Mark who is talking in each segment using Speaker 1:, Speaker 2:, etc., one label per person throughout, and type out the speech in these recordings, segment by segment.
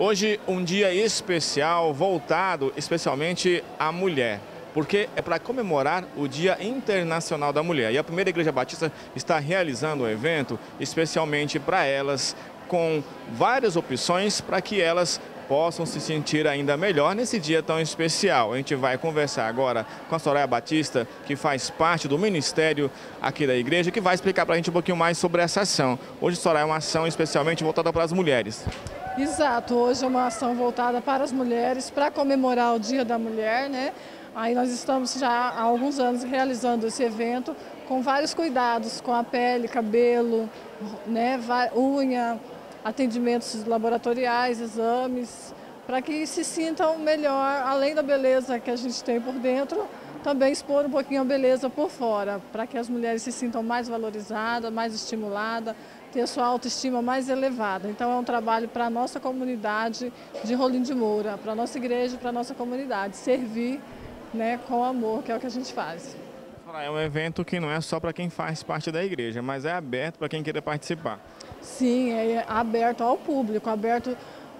Speaker 1: Hoje um dia especial voltado especialmente à mulher, porque é para comemorar o Dia Internacional da Mulher. E a primeira Igreja Batista está realizando o evento especialmente para elas, com várias opções para que elas possam se sentir ainda melhor nesse dia tão especial. A gente vai conversar agora com a Soraya Batista, que faz parte do ministério aqui da igreja, que vai explicar para a gente um pouquinho mais sobre essa ação. Hoje, Soraya, é uma ação especialmente voltada para as mulheres.
Speaker 2: Exato, hoje é uma ação voltada para as mulheres, para comemorar o Dia da Mulher, né? Aí nós estamos já há alguns anos realizando esse evento com vários cuidados, com a pele, cabelo, né, unha, atendimentos laboratoriais, exames, para que se sintam melhor, além da beleza que a gente tem por dentro, também expor um pouquinho a beleza por fora, para que as mulheres se sintam mais valorizadas, mais estimuladas, ter sua autoestima mais elevada. Então é um trabalho para a nossa comunidade de Rolim de Moura, para a nossa igreja, para a nossa comunidade, servir né, com amor, que é o que a gente faz.
Speaker 1: É um evento que não é só para quem faz parte da igreja, mas é aberto para quem queira participar.
Speaker 2: Sim, é aberto ao público, aberto.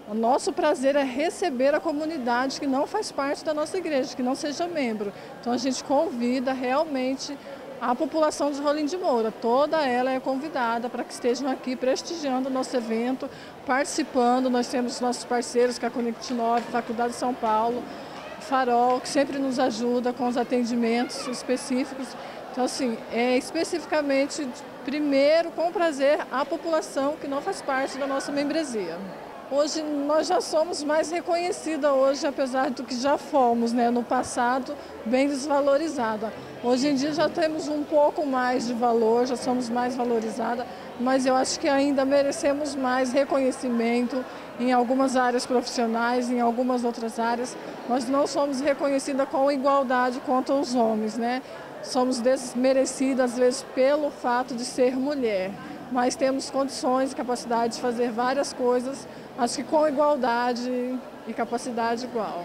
Speaker 2: O nosso prazer é receber a comunidade que não faz parte da nossa igreja, que não seja membro. Então a gente convida realmente a população de Rolim de Moura, toda ela é convidada para que estejam aqui prestigiando o nosso evento, participando. Nós temos nossos parceiros, que é a Conect 9, Faculdade de São Paulo, Farol, que sempre nos ajuda com os atendimentos específicos. Então, assim, é especificamente, primeiro, com prazer, a população que não faz parte da nossa membresia. Hoje nós já somos mais reconhecida hoje, apesar do que já fomos né, no passado, bem desvalorizada. Hoje em dia já temos um pouco mais de valor, já somos mais valorizadas, mas eu acho que ainda merecemos mais reconhecimento em algumas áreas profissionais, em algumas outras áreas. Nós não somos reconhecidas com igualdade quanto aos homens, né? Somos desmerecidas, às vezes, pelo fato de ser mulher mas temos condições capacidade de fazer várias coisas, acho que com igualdade e capacidade igual.